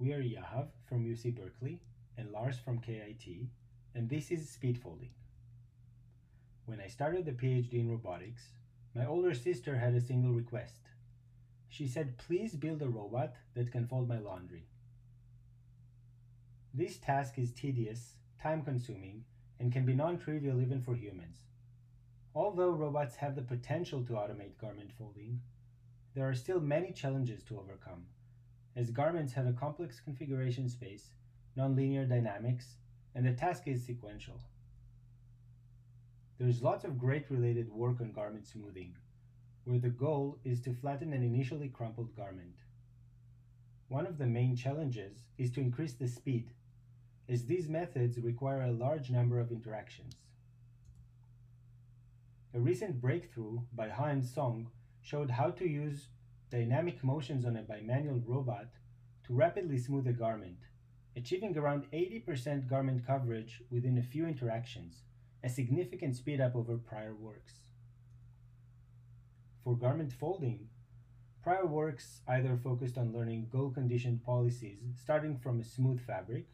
We are Yahav from UC Berkeley and Lars from KIT, and this is Speed Folding. When I started the PhD in robotics, my older sister had a single request. She said, please build a robot that can fold my laundry. This task is tedious, time consuming, and can be non trivial even for humans. Although robots have the potential to automate garment folding, there are still many challenges to overcome, as garments have a complex configuration space, nonlinear dynamics, and the task is sequential. There is lots of great related work on garment smoothing, where the goal is to flatten an initially crumpled garment. One of the main challenges is to increase the speed, as these methods require a large number of interactions. A recent breakthrough by Ha Song showed how to use dynamic motions on a bimanual robot to rapidly smooth a garment, achieving around 80% garment coverage within a few interactions, a significant speed up over prior works. For garment folding, prior works either focused on learning goal conditioned policies starting from a smooth fabric,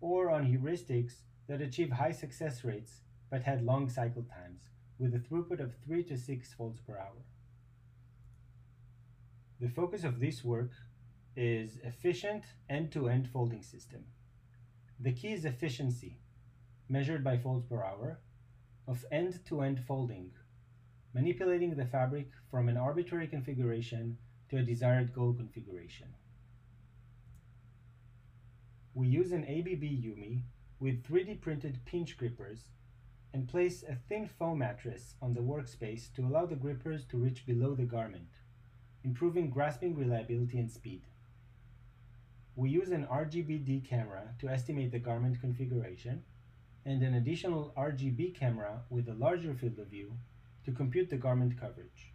or on heuristics that achieve high success rates but had long cycle times, with a throughput of 3 to 6 folds per hour. The focus of this work is efficient end-to-end folding system. The key is efficiency, measured by folds per hour, of end-to-end folding, manipulating the fabric from an arbitrary configuration to a desired goal configuration. We use an ABB Yumi with 3D printed pinch grippers and place a thin foam mattress on the workspace to allow the grippers to reach below the garment, improving grasping reliability and speed. We use an RGBD camera to estimate the garment configuration and an additional RGB camera with a larger field of view to compute the garment coverage.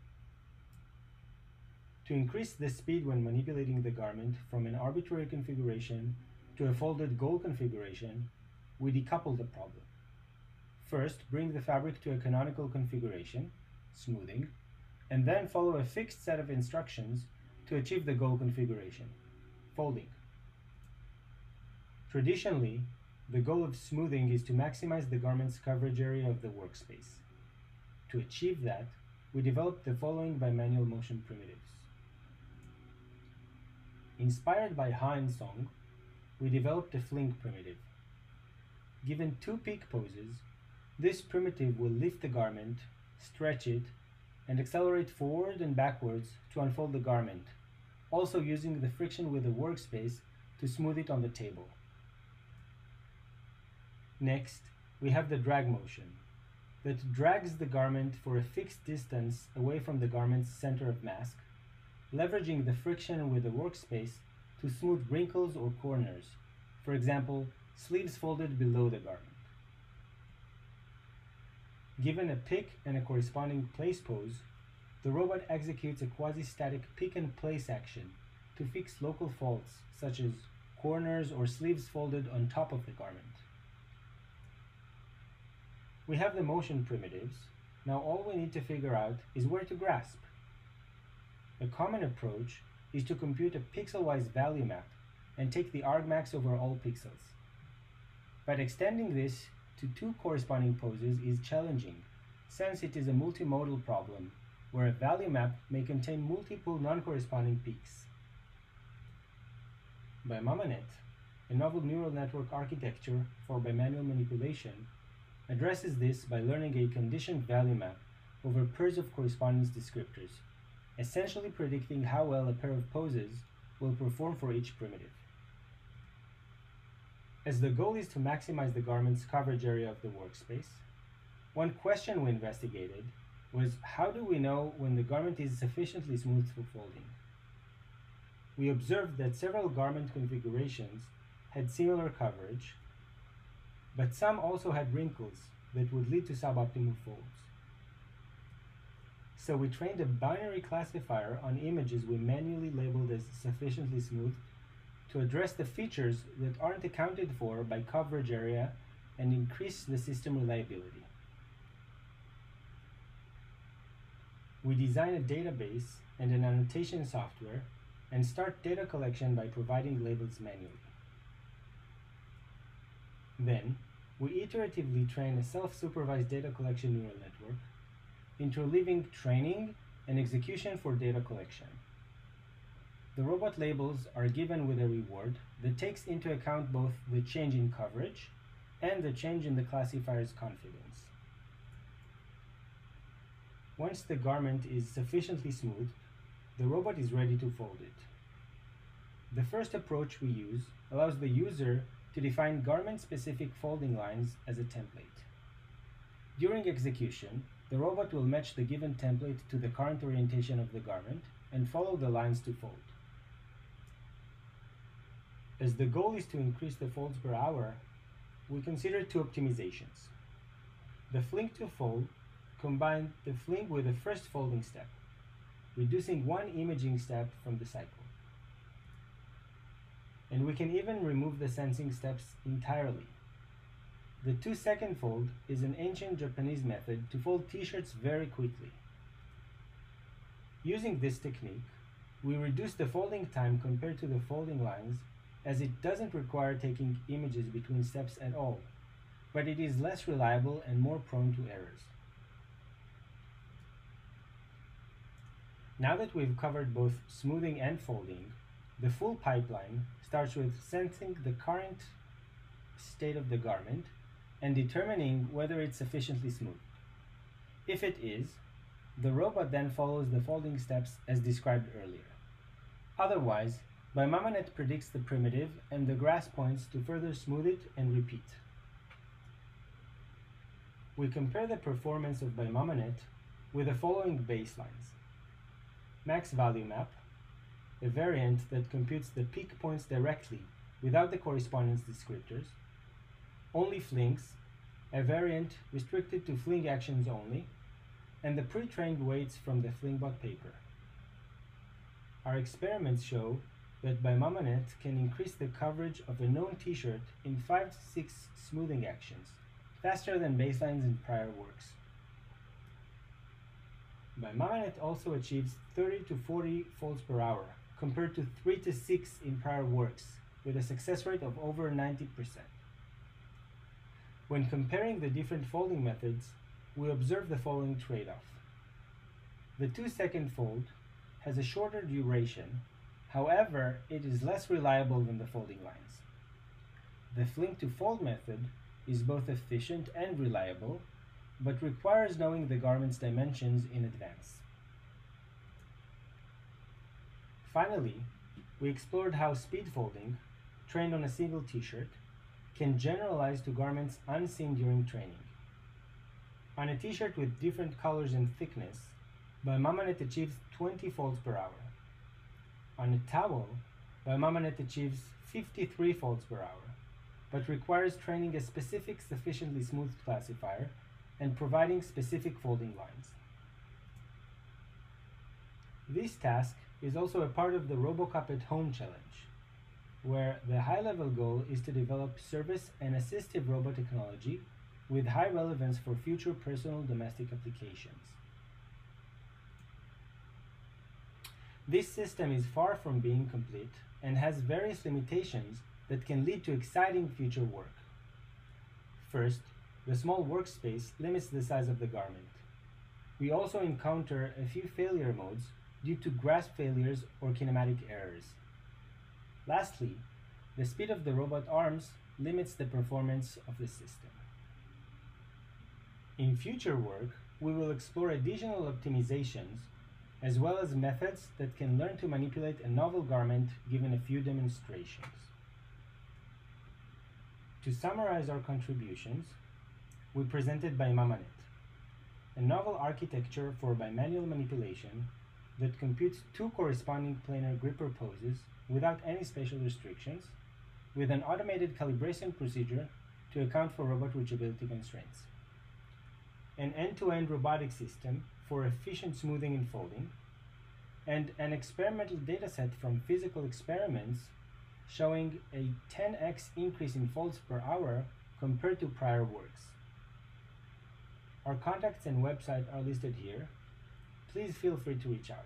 To increase the speed when manipulating the garment from an arbitrary configuration to a folded goal configuration, we decouple the problem. First, bring the fabric to a canonical configuration, smoothing, and then follow a fixed set of instructions to achieve the goal configuration, folding. Traditionally, the goal of smoothing is to maximize the garment's coverage area of the workspace. To achieve that, we developed the following bimanual motion primitives. Inspired by Ha Song, we developed a fling primitive. Given two peak poses, this primitive will lift the garment, stretch it, and accelerate forward and backwards to unfold the garment, also using the friction with the workspace to smooth it on the table. Next, we have the drag motion that drags the garment for a fixed distance away from the garment's center of mass, leveraging the friction with the workspace to smooth wrinkles or corners, for example, sleeves folded below the garment. Given a pick and a corresponding place pose, the robot executes a quasi-static pick and place action to fix local faults such as corners or sleeves folded on top of the garment. We have the motion primitives. Now all we need to figure out is where to grasp. A common approach is to compute a pixel-wise value map and take the argmax over all pixels. But extending this to two corresponding poses is challenging, since it is a multimodal problem where a value map may contain multiple non-corresponding peaks. BiMamaNet, a novel neural network architecture for bimanual manipulation, addresses this by learning a conditioned value map over pairs of correspondence descriptors, essentially predicting how well a pair of poses will perform for each primitive. As the goal is to maximize the garment's coverage area of the workspace, one question we investigated was how do we know when the garment is sufficiently smooth for folding? We observed that several garment configurations had similar coverage, but some also had wrinkles that would lead to suboptimal folds. So we trained a binary classifier on images we manually labeled as sufficiently smooth to address the features that aren't accounted for by coverage area and increase the system reliability. We design a database and an annotation software and start data collection by providing labels manually. Then, we iteratively train a self-supervised data collection neural network, interleaving training and execution for data collection. The robot labels are given with a reward that takes into account both the change in coverage and the change in the classifier's confidence. Once the garment is sufficiently smooth, the robot is ready to fold it. The first approach we use allows the user to define garment-specific folding lines as a template. During execution, the robot will match the given template to the current orientation of the garment and follow the lines to fold. As the goal is to increase the folds per hour, we consider two optimizations. The fling to fold combine the fling with the first folding step, reducing one imaging step from the cycle. And we can even remove the sensing steps entirely. The two second fold is an ancient Japanese method to fold t-shirts very quickly. Using this technique, we reduce the folding time compared to the folding lines as it doesn't require taking images between steps at all, but it is less reliable and more prone to errors. Now that we've covered both smoothing and folding, the full pipeline starts with sensing the current state of the garment and determining whether it's sufficiently smooth. If it is, the robot then follows the folding steps as described earlier. Otherwise, BiMamaNet predicts the primitive and the grasp points to further smooth it and repeat. We compare the performance of BiMamaNet with the following baselines. Max Value Map, a variant that computes the peak points directly without the correspondence descriptors. Only Flings, a variant restricted to fling actions only, and the pre-trained weights from the Flingbot paper. Our experiments show that BiMamaNet can increase the coverage of a known t-shirt in 5 to 6 smoothing actions, faster than baselines in prior works. BiMamaNet also achieves 30 to 40 folds per hour, compared to 3 to 6 in prior works, with a success rate of over 90%. When comparing the different folding methods, we observe the following trade-off. The 2 second fold has a shorter duration However, it is less reliable than the folding lines. The fling to fold method is both efficient and reliable, but requires knowing the garment's dimensions in advance. Finally, we explored how speed folding, trained on a single t-shirt, can generalize to garments unseen during training. On a t-shirt with different colors and thickness, BiMamaNet achieves 20 folds per hour. On a towel, BiMamaNet achieves 53 folds per hour, but requires training a specific sufficiently smooth classifier and providing specific folding lines. This task is also a part of the RoboCup at Home challenge, where the high-level goal is to develop service and assistive robot technology with high relevance for future personal domestic applications. This system is far from being complete and has various limitations that can lead to exciting future work. First, the small workspace limits the size of the garment. We also encounter a few failure modes due to grasp failures or kinematic errors. Lastly, the speed of the robot arms limits the performance of the system. In future work, we will explore additional optimizations as well as methods that can learn to manipulate a novel garment given a few demonstrations. To summarize our contributions, we presented BiMamaNet, a novel architecture for bimanual manipulation that computes two corresponding planar gripper poses without any spatial restrictions, with an automated calibration procedure to account for robot reachability constraints. An end-to-end -end robotic system for efficient smoothing and folding, and an experimental dataset from physical experiments showing a 10x increase in folds per hour compared to prior works. Our contacts and website are listed here. Please feel free to reach out.